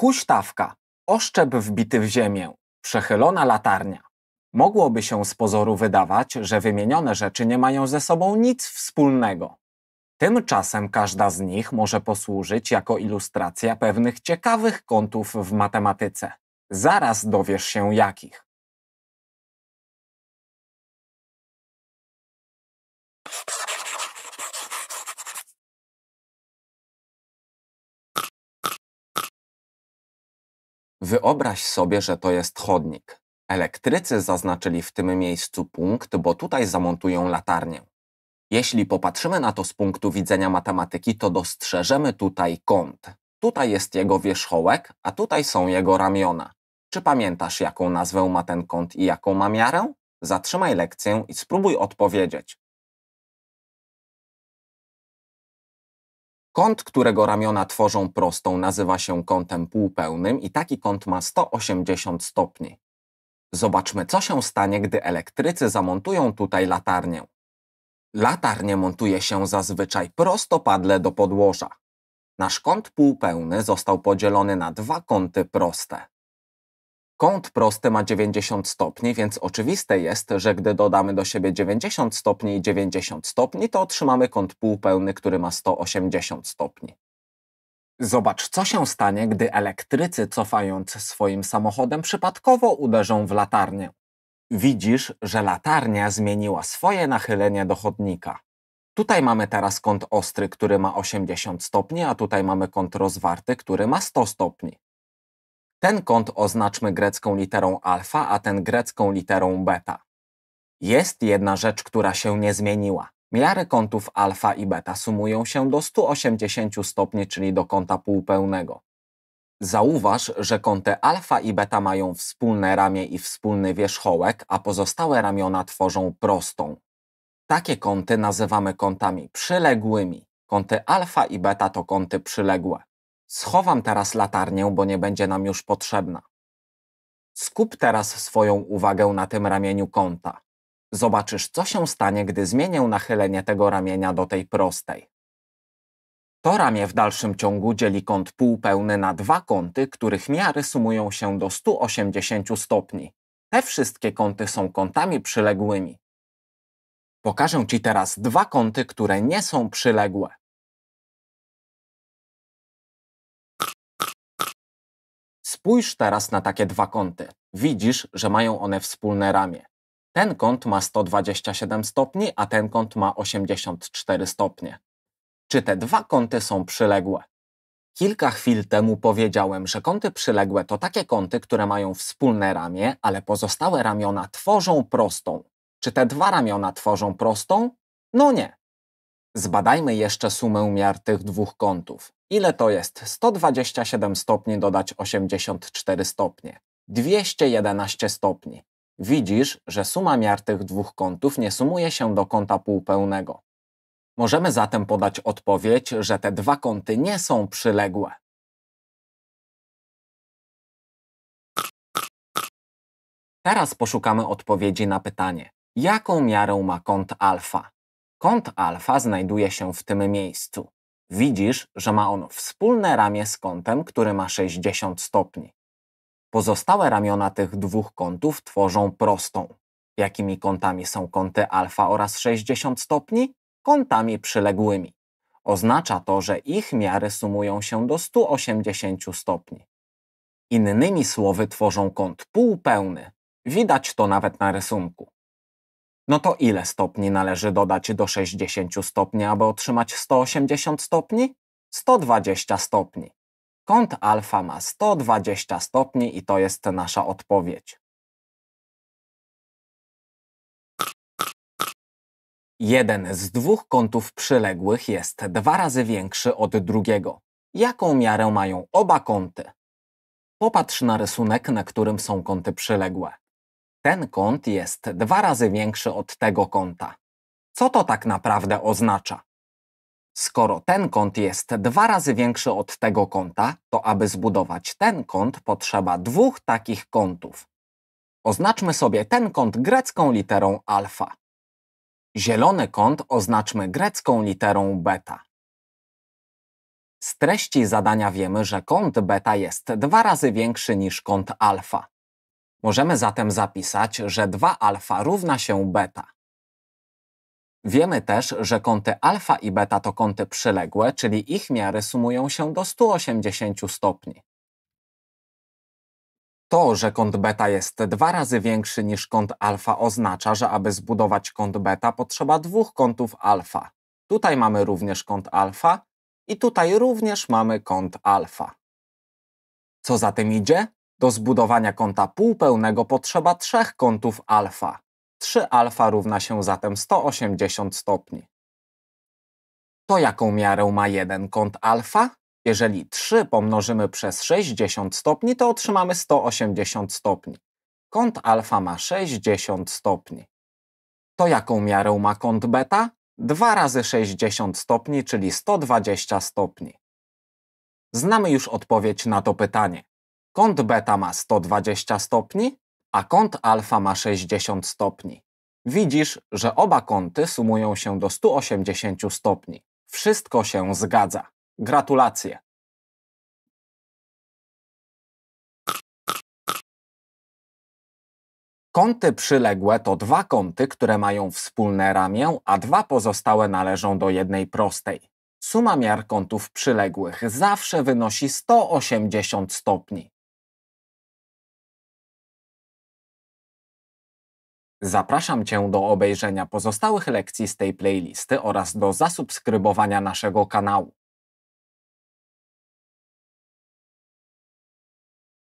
Huśtawka, oszczep wbity w ziemię, przechylona latarnia. Mogłoby się z pozoru wydawać, że wymienione rzeczy nie mają ze sobą nic wspólnego. Tymczasem każda z nich może posłużyć jako ilustracja pewnych ciekawych kątów w matematyce. Zaraz dowiesz się jakich. Wyobraź sobie, że to jest chodnik. Elektrycy zaznaczyli w tym miejscu punkt, bo tutaj zamontują latarnię. Jeśli popatrzymy na to z punktu widzenia matematyki, to dostrzeżemy tutaj kąt. Tutaj jest jego wierzchołek, a tutaj są jego ramiona. Czy pamiętasz, jaką nazwę ma ten kąt i jaką ma miarę? Zatrzymaj lekcję i spróbuj odpowiedzieć. Kąt, którego ramiona tworzą prostą, nazywa się kątem półpełnym i taki kąt ma 180 stopni. Zobaczmy, co się stanie, gdy elektrycy zamontują tutaj latarnię. Latarnię montuje się zazwyczaj prostopadle do podłoża. Nasz kąt półpełny został podzielony na dwa kąty proste. Kąt prosty ma 90 stopni, więc oczywiste jest, że gdy dodamy do siebie 90 stopni i 90 stopni, to otrzymamy kąt półpełny, który ma 180 stopni. Zobacz, co się stanie, gdy elektrycy cofając swoim samochodem przypadkowo uderzą w latarnię. Widzisz, że latarnia zmieniła swoje nachylenie do chodnika. Tutaj mamy teraz kąt ostry, który ma 80 stopni, a tutaj mamy kąt rozwarty, który ma 100 stopni. Ten kąt oznaczmy grecką literą alfa, a ten grecką literą beta. Jest jedna rzecz, która się nie zmieniła. Miary kątów alfa i beta sumują się do 180 stopni, czyli do kąta półpełnego. Zauważ, że kąty alfa i beta mają wspólne ramię i wspólny wierzchołek, a pozostałe ramiona tworzą prostą. Takie kąty nazywamy kątami przyległymi. Kąty alfa i beta to kąty przyległe. Schowam teraz latarnię, bo nie będzie nam już potrzebna. Skup teraz swoją uwagę na tym ramieniu kąta. Zobaczysz, co się stanie, gdy zmienię nachylenie tego ramienia do tej prostej. To ramię w dalszym ciągu dzieli kąt półpełny na dwa kąty, których miary sumują się do 180 stopni. Te wszystkie kąty są kątami przyległymi. Pokażę Ci teraz dwa kąty, które nie są przyległe. Spójrz teraz na takie dwa kąty. Widzisz, że mają one wspólne ramię. Ten kąt ma 127 stopni, a ten kąt ma 84 stopnie. Czy te dwa kąty są przyległe? Kilka chwil temu powiedziałem, że kąty przyległe to takie kąty, które mają wspólne ramię, ale pozostałe ramiona tworzą prostą. Czy te dwa ramiona tworzą prostą? No nie. Zbadajmy jeszcze sumę miar tych dwóch kątów. Ile to jest 127 stopni dodać 84 stopnie? 211 stopni. Widzisz, że suma miar tych dwóch kątów nie sumuje się do kąta półpełnego. Możemy zatem podać odpowiedź, że te dwa kąty nie są przyległe. Teraz poszukamy odpowiedzi na pytanie, jaką miarę ma kąt alfa? Kąt alfa znajduje się w tym miejscu. Widzisz, że ma on wspólne ramię z kątem, który ma 60 stopni. Pozostałe ramiona tych dwóch kątów tworzą prostą. Jakimi kątami są kąty alfa oraz 60 stopni? Kątami przyległymi. Oznacza to, że ich miary sumują się do 180 stopni. Innymi słowy tworzą kąt półpełny. Widać to nawet na rysunku. No to ile stopni należy dodać do 60 stopni, aby otrzymać 180 stopni? 120 stopni. Kąt alfa ma 120 stopni i to jest nasza odpowiedź. Jeden z dwóch kątów przyległych jest dwa razy większy od drugiego. Jaką miarę mają oba kąty? Popatrz na rysunek, na którym są kąty przyległe. Ten kąt jest dwa razy większy od tego kąta. Co to tak naprawdę oznacza? Skoro ten kąt jest dwa razy większy od tego kąta, to aby zbudować ten kąt potrzeba dwóch takich kątów. Oznaczmy sobie ten kąt grecką literą alfa. Zielony kąt oznaczmy grecką literą beta. Z treści zadania wiemy, że kąt beta jest dwa razy większy niż kąt alfa. Możemy zatem zapisać, że 2 alfa równa się beta. Wiemy też, że kąty alfa i beta to kąty przyległe, czyli ich miary sumują się do 180 stopni. To, że kąt beta jest dwa razy większy niż kąt alfa oznacza, że aby zbudować kąt beta potrzeba dwóch kątów alfa. Tutaj mamy również kąt alfa i tutaj również mamy kąt alfa. Co za tym idzie? Do zbudowania kąta półpełnego potrzeba trzech kątów alfa. 3 alfa równa się zatem 180 stopni. To jaką miarę ma jeden kąt alfa? Jeżeli 3 pomnożymy przez 60 stopni, to otrzymamy 180 stopni. Kąt alfa ma 60 stopni. To jaką miarę ma kąt beta? 2 razy 60 stopni, czyli 120 stopni. Znamy już odpowiedź na to pytanie. Kąt beta ma 120 stopni, a kąt alfa ma 60 stopni. Widzisz, że oba kąty sumują się do 180 stopni. Wszystko się zgadza. Gratulacje! Kąty przyległe to dwa kąty, które mają wspólne ramię, a dwa pozostałe należą do jednej prostej. Suma miar kątów przyległych zawsze wynosi 180 stopni. Zapraszam Cię do obejrzenia pozostałych lekcji z tej playlisty oraz do zasubskrybowania naszego kanału.